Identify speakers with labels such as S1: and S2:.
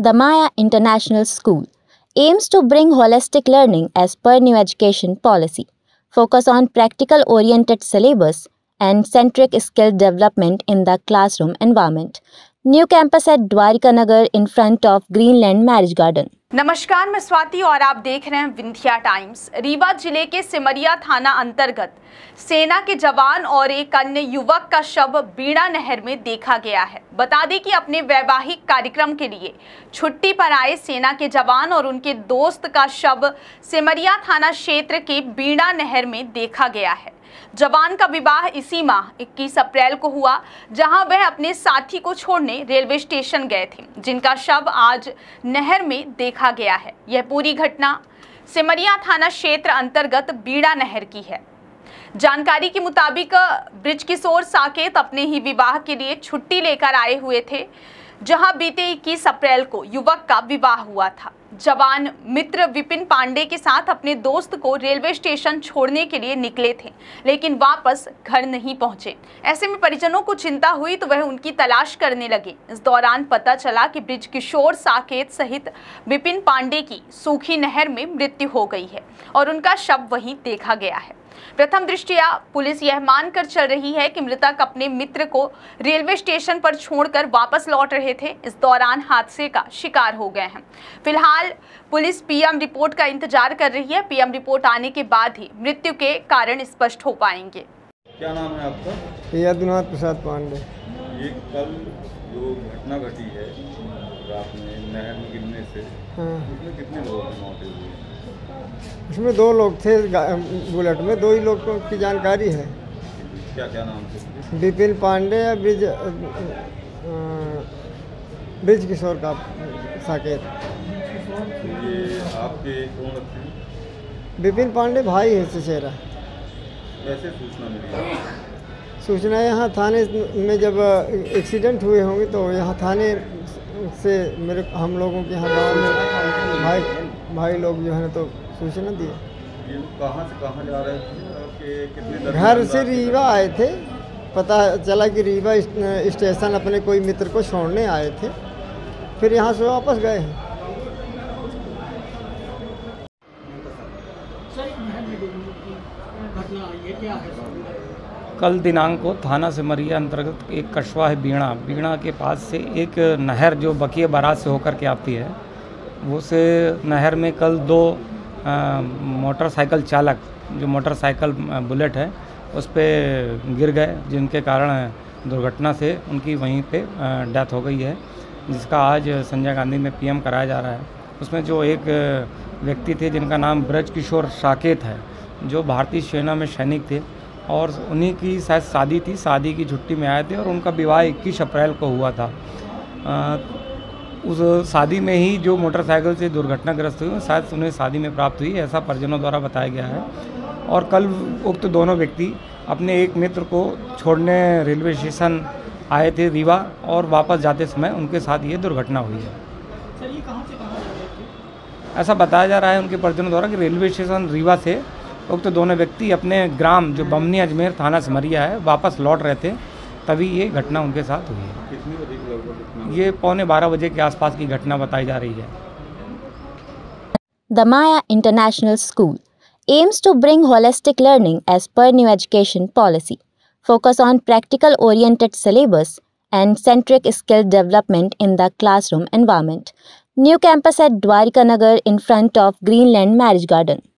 S1: The Maya International School aims to bring holistic learning as per new education policy, focus on practical oriented syllabus and centric skill development in the classroom environment. New campus at Dwarika Nagar in front of Greenland Marriage Garden.
S2: नमस्कार, मैं स्वाति और आप देख रहे हैं Vindhya times. Rewa ज़िले के सिमरिया थाना अंतर्गत सेना के जवान और एक अन्य युवक का शव बीड़ा नहर में देखा गया है। बता दें कि अपने वैवाहिक कार्यक्रम के लिए छुट्टी पर आए सेना के जवान और उनके दोस्त का शव सिमरिया थाना क्षेत्र के बीड़ा नहर में देखा गया है। जवान का विवाह इसी माह 21 अप्रैल को हुआ, जहाँ वह अपने साथी को छोड़ने रेलवे स्टेशन गए थे, जिनका शव आज नहर में देखा गया है। यह पूरी घटना सिमरिया थाना क्षेत्र अंतर्गत बीड़ा नहर की है। जानकारी के मुताबिक ब्रिज किशोर साकेत अपने ही विवाह के लिए छुट्टी लेकर आए हुए थे, जहाँ बीते 21 अप्रैल को युवक का विवाह हुआ था। जवान मित्र विपिन पांडे के साथ अपने दोस्त को रेलवे स्टेशन छोड़ने के लिए निकले थे, लेकिन वापस घर नहीं पहुँचे। ऐसे में परिजनों को चिंता हुई तो वह उनकी तलाश करने लगे। इस दौरान पता चला कि ब्रिज किशोर साकेत सहित विपिन पांडे की सूखी नहर में मृत्यु हो गई है और उनका शव वहीं देखा गया है। प्रथम दृष्टिया पुलिस यह मानकर चल रही है कि मृतक अपने मित्र को रेलवे स्टेशन पर छोड़कर वापस लौट रहे थे। इस दौरान हादसे का शिकार हो गए हैं। फ़िलहाल पुलिस पीएम रिपोर्ट का इंतज़ार कर रही है। पीएम रिपोर्ट आने के बाद ही मृत्यु के कारण स्पष्ट हो पाएँगे।
S3: क्या नाम है आपका?
S4: यदुनाथ प्रसाद पांडे।
S3: ये कल जो घटना घटी है रात में नहर में गिरने से
S4: हाँ।
S3: उसमें कितने लोगों की मौत हुई है?
S4: उसमें दो लोग थे बुलेट में दो ही लोग की जानकारी है।
S3: क्या क्या नाम थे
S4: विपिन पांडे या ब्रिज ब्रिज किशोर का साकेत।
S3: तो ये आपके कौन लगते हैं
S4: विपिन पांडे भाई है चचेरा
S3: कैसे सूचना मिली?
S4: सूचना यहाँ थाने में जब एक्सीडेंट हुए होंगे तो यहाँ थाने से मेरे हम लोगों के यहाँ गाँव में भाई भाई लोग जो है ना तो सूचना दिए।
S3: कहाँ से कहाँ जा रहे थे? कितने
S4: घर से रीवा आए थे। पता चला कि रीवा स्टेशन अपने कोई मित्र को छोड़ने आए थे। फिर यहाँ से वापस गए हैं?
S5: कल दिनांक को थाना सिमरिया अंतर्गत एक कस्बा है बीणा। बीणा के पास से एक नहर जो बकिए बारात से होकर के आती है वो से नहर में कल दो मोटरसाइकिल चालक, जो मोटरसाइकिल बुलेट है, उस पर गिर गए, जिनके कारण दुर्घटना से उनकी वहीं पे डेथ हो गई है, जिसका आज संजय गांधी में पीएम कराया जा रहा है। उसमें जो एक व्यक्ति थे, जिनका नाम ब्रज किशोर साकेत है, जो भारतीय सेना में सैनिक थे और उन्हीं की शायद शादी थी शादी की छुट्टी में आए थे और उनका विवाह 21 अप्रैल को हुआ था। अ, उस शादी में ही जो मोटरसाइकिल से दुर्घटनाग्रस्त हुई शायद उन्हें शादी में प्राप्त हुई ऐसा परिजनों द्वारा बताया गया है। और कल उक्त तो दोनों व्यक्ति अपने एक मित्र को छोड़ने रेलवे स्टेशन आए थे रीवा और वापस जाते समय उनके साथ ये दुर्घटना हुई है। ऐसा बताया जा रहा है उनके परिजनों द्वारा कि रेलवे स्टेशन रीवा से उक्त तो दोनों व्यक्ति अपने ग्राम जो बमनी अजमेर थाना समरिया है वापस लौट रहे थे तभी ये घटना उनके साथ हुई है। ये पौने बारह बजे के आसपास की घटना बताई जा रही है।
S1: दमाया international school aims to bring holistic learning as per new education policy focus on practical oriented syllabus and centric skill development in the classroom environment new campus at Dwarika Nagar in front of Greenland marriage garden